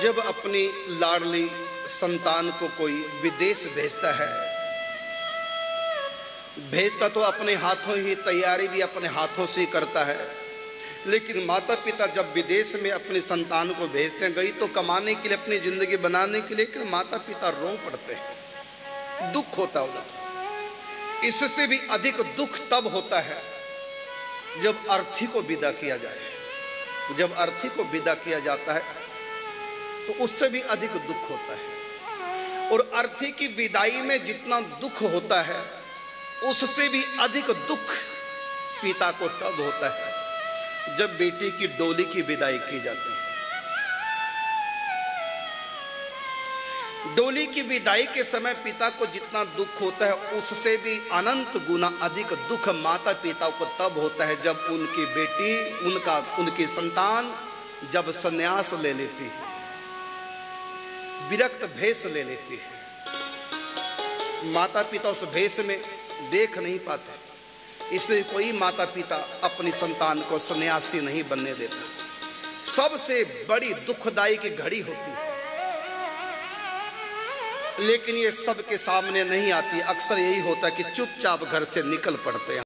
जब अपनी लाडली संतान को कोई विदेश भेजता है, भेजता तो अपने हाथों ही तैयारी भी अपने हाथों से करता है, लेकिन माता पिता जब विदेश में अपनी संतान को भेजते हैं, गई तो कमाने के लिए, अपनी ज़िंदगी बनाने के लिए माता पिता रो पड़ते हैं। दुख होता है उनको इससे भी अधिक दुख तब होता है जब अर्थी को विदा किया जाए। जब अर्थी को विदा किया जाता है तो उससे भी अधिक दुख होता है। और अर्थी की विदाई में जितना दुख होता है, उससे भी अधिक दुख पिता को तब होता है, जब बेटी की डोली की विदाई की जाती है। डोली की विदाई के समय पिता को जितना दुख होता है, उससे भी अनंत गुना अधिक दुख माता पिता को तब होता है, जब उनकी बेटी, उनका, उनकी संतान जब संन्यास ले लेती है। विरक्त भेष ले लेती है। माता पिता उस भेष में देख नहीं पाते। इसलिए कोई माता पिता अपनी संतान को सन्यासी नहीं बनने देता। सबसे बड़ी दुखदाई की घड़ी होती है। लेकिन ये सबके सामने नहीं आती। अक्सर यही होता कि चुपचाप घर से निकल पड़ते हैं।